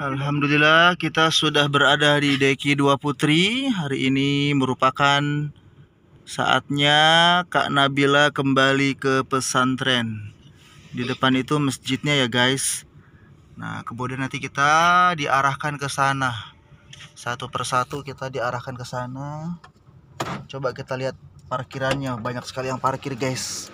Alhamdulillah kita sudah berada di Deki Dua Putri. Hari ini merupakan saatnya Kak Nabila kembali ke pesantren. Di depan itu masjidnya ya guys. Nah, kemudian nanti kita diarahkan ke sana. Satu persatu kita diarahkan ke sana. Coba kita lihat parkirannya. Banyak sekali yang parkir guys.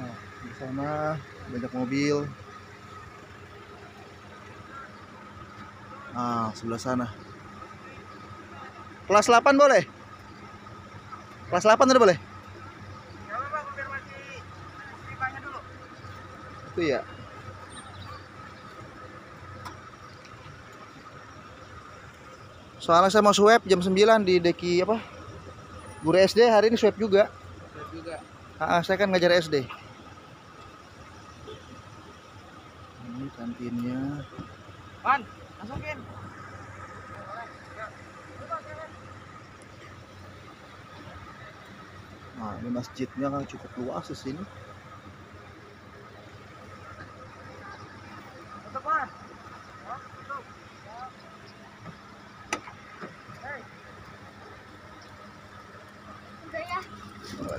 Nah, di sana banyak mobil. Nah, sebelah sana. Kelas 8 boleh? Kelas 8 udah boleh? Itu ya. Soalnya saya mau swab jam 9 di Deki apa? Guru SD hari ini swab juga. juga Ah, saya kan ngajar SD. Kantinnya. Pan masukin Nah, ini masjidnya kan cukup luas di sini.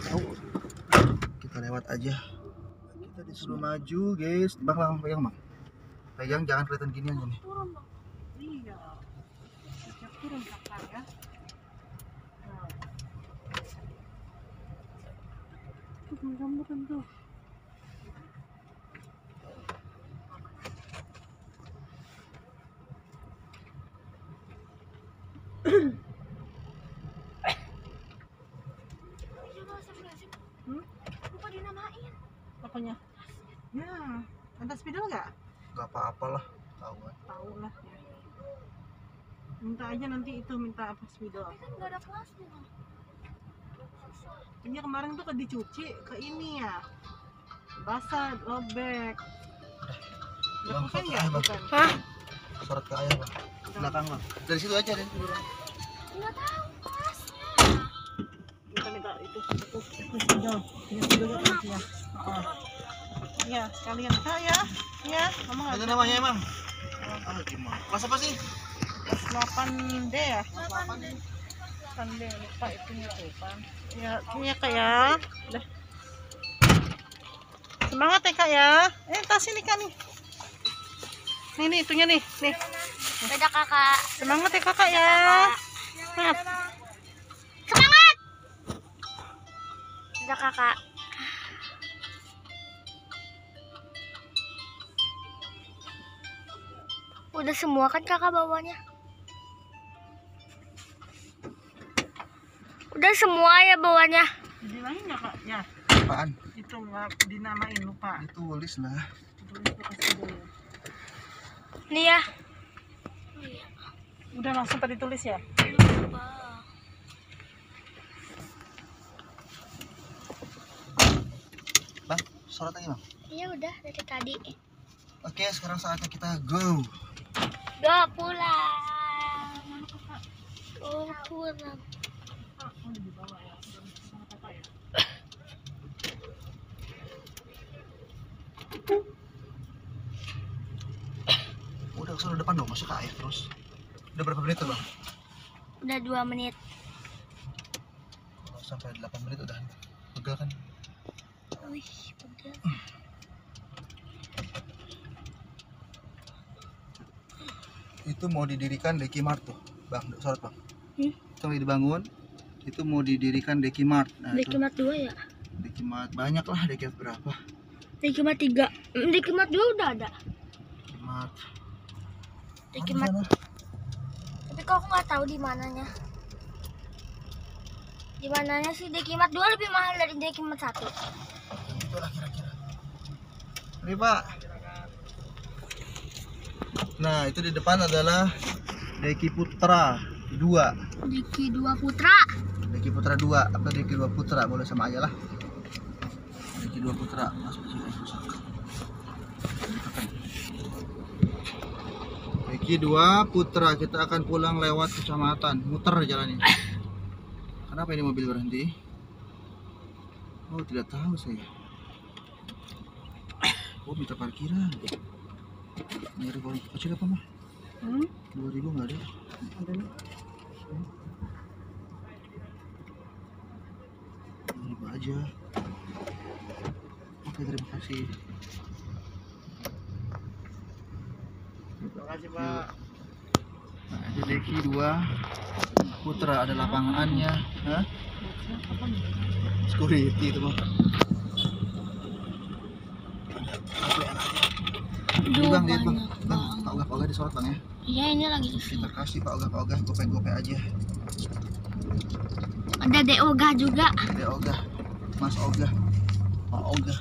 Tahu. Kita lewat aja. Kita disuruh maju, guys. Bang, bang, pegang, bang. Pegang, jangan kelihatan gini aja nih. turun dong iya turun kakak ya Nah. tuh kamu tentu Hmm? Lupa dinamain. apanya ya ada spidol nggak Gak apa-apalah. Tahu kan. tahu lah ya. Minta aja nanti itu minta apa spidol Tapi kan nggak ada kelasnya. ini kemarin tuh ke dicuci ke ini ya basah robek udah bukan ya bukan Hah? Sorot ke ayah, bang. Belakang, bang. Dari situ aja deh. Nggak tahu kelasnya. kita minta itu itu itu spidol ini nanti ya oh. ya sekalian kak ya ya kamu Itu nggak namanya emang. Ah, gimana? Kelas apa sih? Kelas 8 D ya. 8 D lupa itu tuh kan ya ini ya kak ya. Udah semangat ya kak ya. Eh tas ini kak nih. Nih nih itunya nih. Nih. Dadah kakak. semangat ya kakak ya. Semangat. Semangat. Dadah kakak. Udah semua kan kakak bawanya? Udah semua ya bawanya. Dibilangin ya kak ya Apaan? itu nggak dinamain lupa Ditulis lah. Tulis tuh kasih dulu. Nih ya. udah langsung tadi tulis ya Bang, sorot aja, bang. Iya udah dari tadi. Oke, sekarang saatnya kita go. Go pulang. Oh pulang. oh di bawah ya sama kakak ya Udah ke sana depan dong, masuk ke air terus. Udah berapa menit tuh, bang? Udah dua menit. Oh, Sampai 8 menit udah. Pegel kan? Wih, udah. Itu mau didirikan Deki Mart tuh. Bang, sorot, bang. Hmm? Itu lagi dibangun. Itu mau didirikan Deki Mart. Nah, itu Dekimat dua ya? Deki Mart. Banyak lah Deki Mart berapa? Dekimat tiga. Hmm, Dekimat dua udah ada. Deki Mart. Dekimat. Mana? Tapi kok aku nggak tahu di mananya. Di mananya sih Dekimat dua lebih mahal dari Dekimat satu. Itulah kira-kira. Ini Pak. Nah, itu di depan adalah Deki Putra 2. Deki dua putra. Deki Putra 2 atau Deki 2 Putra boleh sama aja lah. Deki 2 Putra masuk sini Deki 2 Putra kita akan pulang lewat kecamatan, muter jalan ini. Kenapa ini mobil berhenti? Oh, tidak tahu saya. Oh minta parkiran. Nyari uang kecil apa mah? Hmm? Dua ribu nggak ada? Ada nih. Aja. Oke terima kasih. Kasih Pak. Nah, ada deki dua. Putra ada lapangannya. Hah? Security itu mah. Bang, lihat bang, bang, Pak Ogah, Pak Ogah disorot bang ya. Iya ini lagi. Kita kasih Pak Ogah, Pak Ogah, gope-gope aja. Ada Dek Oga juga. Dek Ogah, Mas Ogah, Pak Ogah.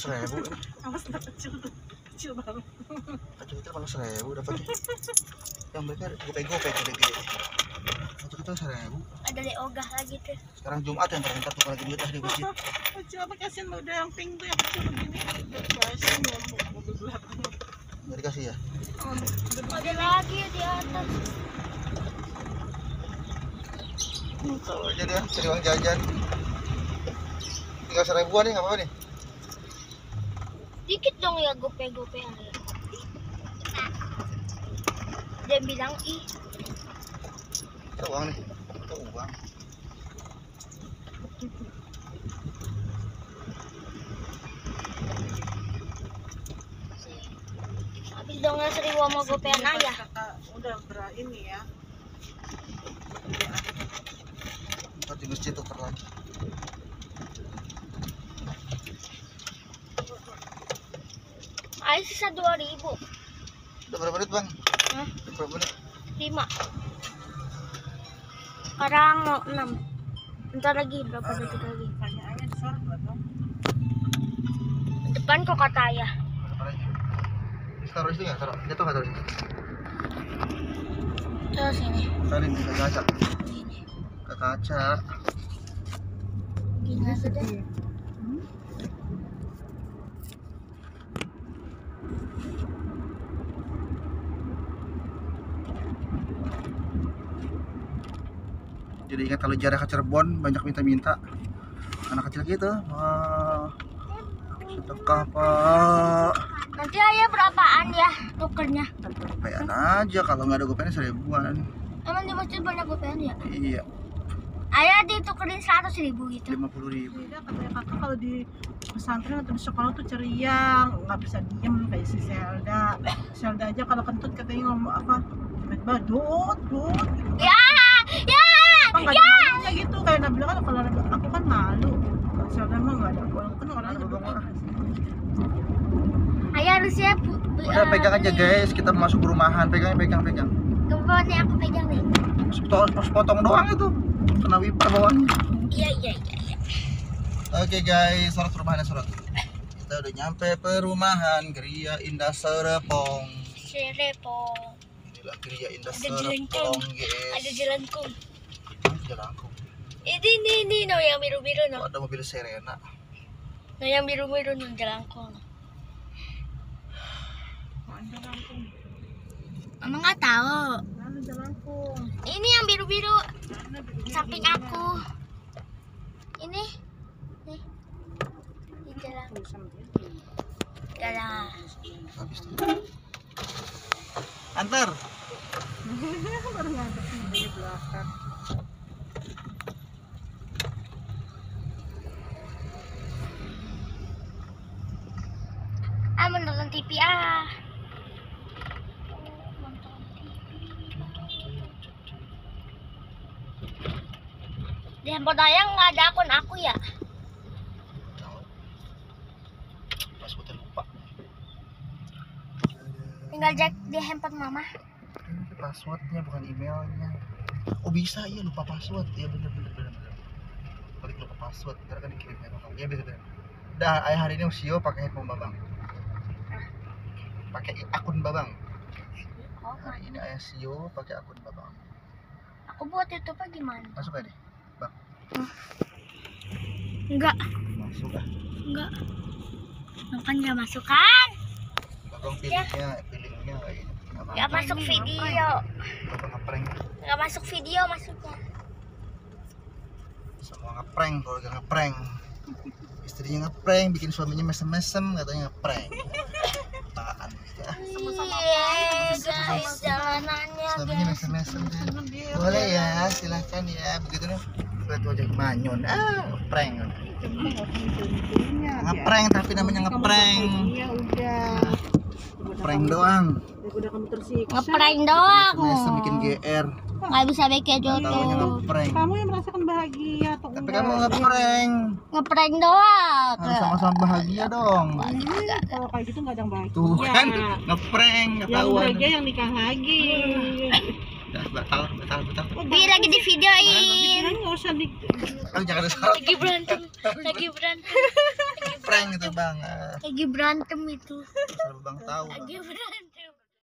Seribu, Awas nak kecil tuh. Kecil banget. kecil kecil malah seribu dapatnya. Yang mereka gope-gope gede-gede. Kecil kecil seribu. Ada Dek Oga lagi tuh. Sekarang Jumat yang terbentar tuh lagi duit ah di masjid. Apa kasihan udah yang pink tuh yang kecil begini. Kasihan ya mobil belakang. Nggak dikasih ya? Oh, udah Ada lagi di atas. Kalau aja deh, cari uang jajan. Tinggal seribuan nih, nggak apa-apa nih. Dikit dong ya gope-gopean. Dia bilang ih Kita uang nih. Kita uang. habis dong ya seribu sama gopean ayah. Udah ber ini ya. Ntar di masjid tuker lagi. Ayah sisa dua ribu. Udah berapa menit bang? Hah? Udah berapa menit? Lima. Sekarang mau enam. Bentar lagi berapa detik lagi? Aja sana belum. Depan kok kata ayah. Lagi? Taruh di situ nggak? Taruh. Jatuh nggak taruh di situ? Terus ini. Salin ke kaca. Ke kaca. Gini aja Jadi ingat kalau jarak ke Cirebon banyak minta-minta. Anak kecil gitu. Wah. Sedekah pak. Nanti ayah berapaan ya tukernya? Gopean aja kalau nggak ada gopean seribuan. Emang di masjid banyak gopean ya? Iya, Ayah ditukerin seratus ribu gitu. lima puluh ribu. Katanya kakak kalau di pesantren atau di sekolah tuh ceria, nggak bisa diem kayak si Zelda. Zelda aja kalau kentut katanya ngomong apa? Tiba-tiba dut, dut. Gitu. Ya, ya, Apa nggak ada malunya gitu? Kayak Nabila kan kalau Nabila, aku kan malu. Zelda mah nggak ada. Walaupun kan orangnya Ada juga bang, ayah harusnya bu- bu- Udah eh, pegang aja guys, kita masuk perumahan. Pegang, pegang, pegang. Ke bawahnya aku pegang nih. Sepotong, sepotong doang itu. Kena wiper bawahnya. Iya, iya, iya. iya. Oke guys, sorot perumahannya sorot. Kita udah nyampe perumahan Geria Indah Serpong. Serepong. Inilah Geria Indah Ada guys. Ada jelangkung. Jelangkung. Ini, ini, ini, no, yang biru-biru, no. Oh, ada mobil Serena. No, yang biru-biru, no, jelangkung. Mana? Mama nggak tahu. Ini yang biru-biru samping aku. Ini, nih, jalan. Habis tuh. Antar. Baru ngadep di belakang. Ah, menonton TV ah. Di handphone ayah nggak ada akun aku ya? Tinggal cek di handphone mama. Passwordnya bukan emailnya. Oh bisa iya lupa password. Iya bener bener bener. bener. Balik lupa password. Ntar kan dikirim ya Bang. Iya bener bener. Dah, ayah hari ini usio pakai handphone babang. Pakai akun babang. Oh, Hari ini ayah sio pakai akun babang. Aku buat YouTube gimana? Masuk aja deh. Bang, Enggak, masuk ah. enggak. Bukan nggak masuk kan? Abang pilihnya, kayak Nggak masuk video. ngeprank. Nggak masuk video maksudnya. Semua ngeprank, keluarga ngeprank. Istrinya ngeprank, bikin suaminya mesem-mesem, katanya ngeprank. Apaan ya? Iya guys, jalanannya Suaminya mesem-mesem kan. Boleh ya, silahkan ya. Begitu nih. Lihat wajah manyun. Ah, ngeprank. Ngeprank tapi namanya ngeprank. Iya udah. Prank doang. Udah kamu tersiksa. Ngeprank doang. Mesem bikin GR. Nggak bisa bikin ngeprank. Kamu yang merasakan bahagia atau Tapi enggak? kamu ngeprank. Ngeprank doang. Harus sama-sama bahagia dong. Hmm, kalau kayak gitu nggak ada yang bahagia. Tuh kan ngeprank Yang bahagia yang nikah lagi. Batal, batal, batal. Bi lagi di videoin. Kan nggak usah di Bang jangan disorot. Lagi berantem, lagi berantem, Prank itu bang. Lagi berantem itu. Bang tahu. Lagi berantem.